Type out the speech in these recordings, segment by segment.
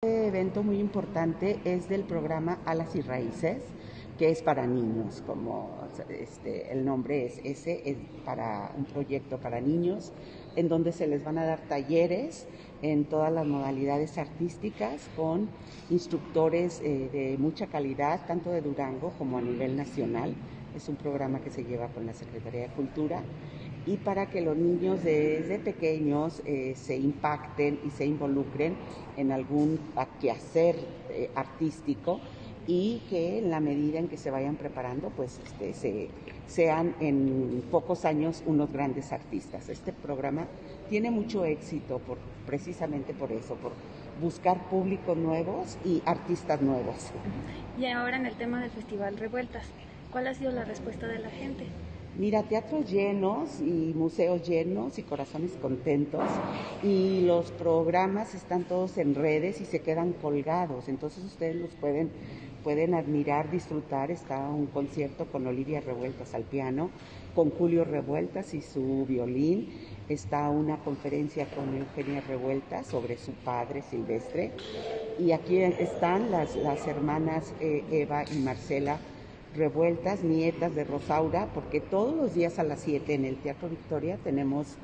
Este evento muy importante es del programa Alas y Raíces, que es para niños, como este, el nombre es ese, es para un proyecto para niños, en donde se les van a dar talleres en todas las modalidades artísticas con instructores eh, de mucha calidad, tanto de Durango como a nivel nacional. Es un programa que se lleva con la Secretaría de Cultura y para que los niños desde pequeños eh, se impacten y se involucren en algún quehacer eh, artístico y que en la medida en que se vayan preparando, pues este, se, sean en pocos años unos grandes artistas. Este programa tiene mucho éxito por, precisamente por eso, por buscar públicos nuevos y artistas nuevos. Y ahora en el tema del Festival Revueltas, ¿cuál ha sido la respuesta de la gente? Mira, teatros llenos y museos llenos y corazones contentos y los programas están todos en redes y se quedan colgados, entonces ustedes los pueden, pueden admirar, disfrutar. Está un concierto con Olivia Revueltas al piano, con Julio Revueltas y su violín. Está una conferencia con Eugenia Revueltas sobre su padre Silvestre. Y aquí están las, las hermanas eh, Eva y Marcela revueltas, nietas de Rosaura, porque todos los días a las 7 en el Teatro Victoria tenemos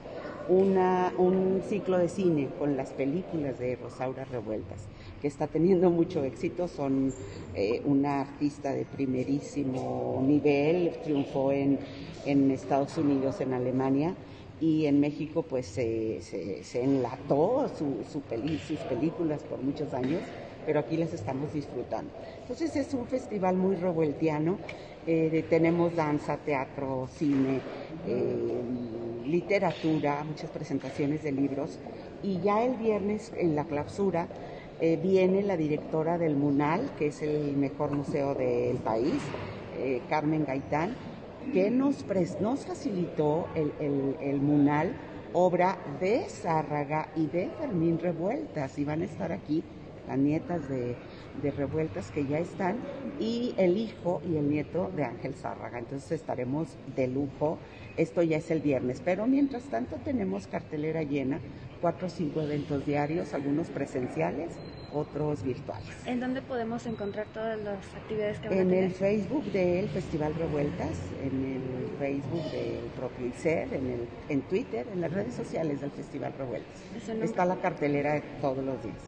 una, un ciclo de cine con las películas de Rosaura Revueltas, que está teniendo mucho éxito. Son eh, una artista de primerísimo nivel, triunfó en, en Estados Unidos, en Alemania y en México pues se, enlató su, su sus películas por muchos años pero aquí las estamos disfrutando. Entonces es un festival muy revueltiano, eh, tenemos danza, teatro, cine, eh, literatura, muchas presentaciones de libros y ya el viernes en la clausura eh, viene la directora del MUNAL, que es el mejor museo del país, Carmen Gaitán, que nos, nos facilitó el, el, el MUNAL obra de Zárraga y de Fermín Revueltas y van a estar aquí las nietas de, Revueltas que ya están, y el hijo y el nieto de Ángel Zárraga. Entonces estaremos de lujo. Esto ya es el viernes, pero mientras tanto tenemos cartelera llena, cuatro o cinco eventos diarios, algunos presenciales, otros virtuales. ¿En dónde podemos encontrar todas las actividades que van En a tener? el Facebook del Festival Revueltas, en el Facebook del propio ICER, en, el, en Twitter, en las redes sociales del Festival Revueltas. Está la cartelera de todos los días.